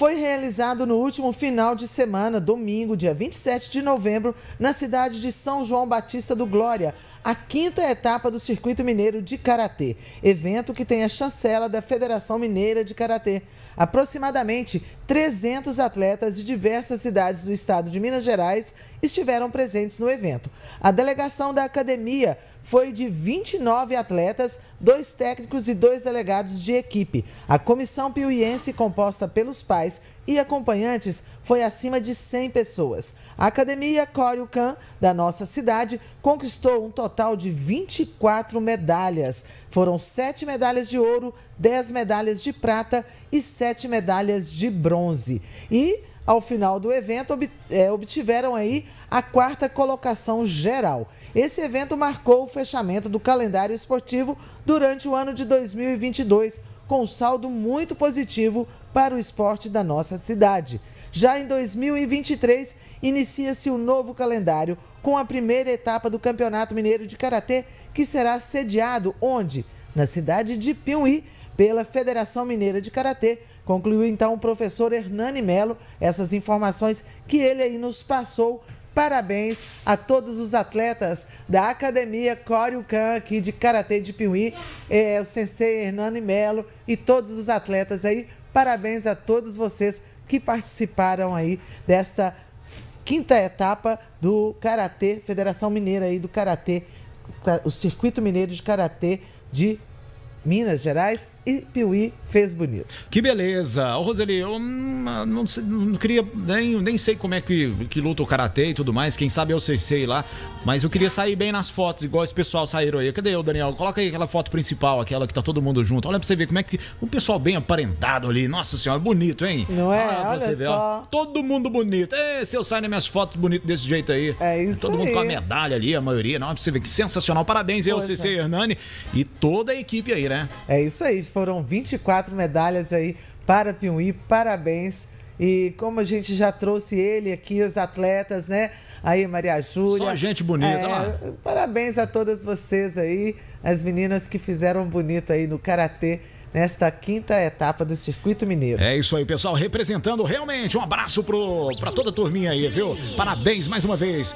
foi realizado no último final de semana, domingo, dia 27 de novembro, na cidade de São João Batista do Glória, a quinta etapa do Circuito Mineiro de Karatê, evento que tem a chancela da Federação Mineira de Karatê. Aproximadamente 300 atletas de diversas cidades do estado de Minas Gerais estiveram presentes no evento. A delegação da academia foi de 29 atletas, dois técnicos e dois delegados de equipe. A comissão piuiense, composta pelos pais e acompanhantes, foi acima de 100 pessoas. A academia Córeo Can, da nossa cidade, conquistou um total de 24 medalhas. Foram sete medalhas de ouro, 10 medalhas de prata e sete medalhas de bronze. E ao final do evento, é, obtiveram aí a quarta colocação geral. Esse evento marcou o fechamento do calendário esportivo durante o ano de 2022, com um saldo muito positivo para o esporte da nossa cidade. Já em 2023, inicia-se o novo calendário com a primeira etapa do Campeonato Mineiro de Karatê, que será sediado onde? Na cidade de Piuí, pela Federação Mineira de Karatê. Concluiu então o professor Hernani Melo essas informações que ele aí nos passou. Parabéns a todos os atletas da Academia Can aqui de Karatê de Piuí, é, o sensei Hernani Melo e todos os atletas aí. Parabéns a todos vocês que participaram aí desta quinta etapa do Karatê, Federação Mineira aí do Karatê, o Circuito Mineiro de Karatê de Minas Gerais e Piuí fez bonito. Que beleza. Ô, Roseli, eu não, não, não, queria, nem, nem sei como é que, que luta o Karatê e tudo mais, quem sabe eu sei, sei lá, mas eu queria sair bem nas fotos, igual esse pessoal saíram aí. Cadê o Daniel? Coloca aí aquela foto principal, aquela que tá todo mundo junto. Olha pra você ver como é que o pessoal bem aparentado ali. Nossa senhora, bonito, hein? Não é? Olha, Olha ver, só. Ó. Todo mundo bonito. É, se eu sair nas minhas fotos bonitas desse jeito aí. É isso Todo aí. mundo com a medalha ali, a maioria. Não, pra você ver que sensacional. Parabéns aí ao CC Hernani e toda a equipe aí, né? É isso aí. Foram 24 medalhas aí para Piuí. Parabéns. E como a gente já trouxe ele aqui, os atletas, né? Aí, Maria Júlia. Só gente bonita, é, lá. Parabéns a todas vocês aí, as meninas que fizeram bonito aí no Karatê nesta quinta etapa do Circuito Mineiro. É isso aí, pessoal, representando realmente. Um abraço para toda a turminha aí, viu? Parabéns mais uma vez.